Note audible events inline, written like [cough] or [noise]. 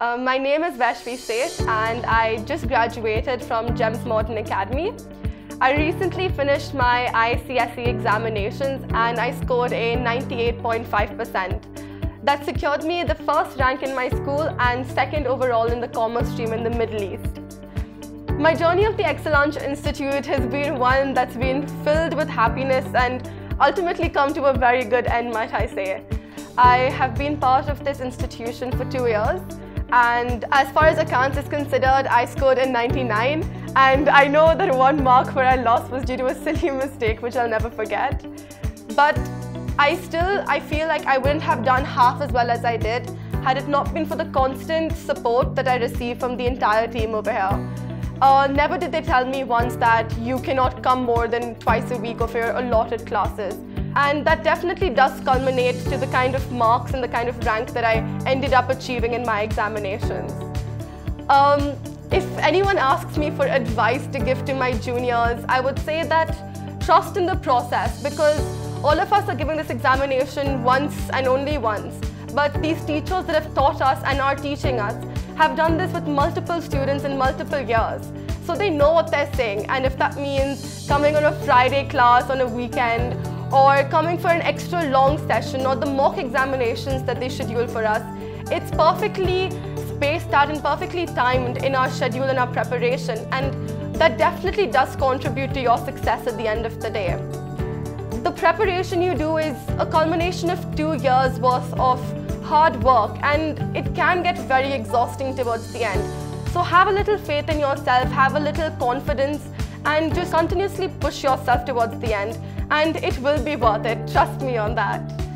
Um, my name is Vaishvi Seth and I just graduated from GEMS Modern Academy. I recently finished my ICSE examinations and I scored a 98.5%. That secured me the first rank in my school and second overall in the commerce stream in the Middle East. My journey of the Excelencia Institute has been one that's been filled with happiness and ultimately come to a very good end, might I say. I have been part of this institution for two years and as far as accounts is considered, I scored a 99 and I know that one mark where I lost was due to a silly [laughs] mistake which I'll never forget. But I still, I feel like I wouldn't have done half as well as I did had it not been for the constant support that I received from the entire team over here. Uh, never did they tell me once that you cannot come more than twice a week of your allotted classes. And that definitely does culminate to the kind of marks and the kind of rank that I ended up achieving in my examinations. Um, if anyone asks me for advice to give to my juniors, I would say that trust in the process because all of us are giving this examination once and only once. But these teachers that have taught us and are teaching us have done this with multiple students in multiple years. So they know what they're saying and if that means coming on a Friday class on a weekend or coming for an extra long session or the mock examinations that they schedule for us. It's perfectly spaced out and perfectly timed in our schedule and our preparation and that definitely does contribute to your success at the end of the day. The preparation you do is a culmination of two years worth of hard work and it can get very exhausting towards the end. So have a little faith in yourself, have a little confidence and just continuously push yourself towards the end and it will be worth it. Trust me on that.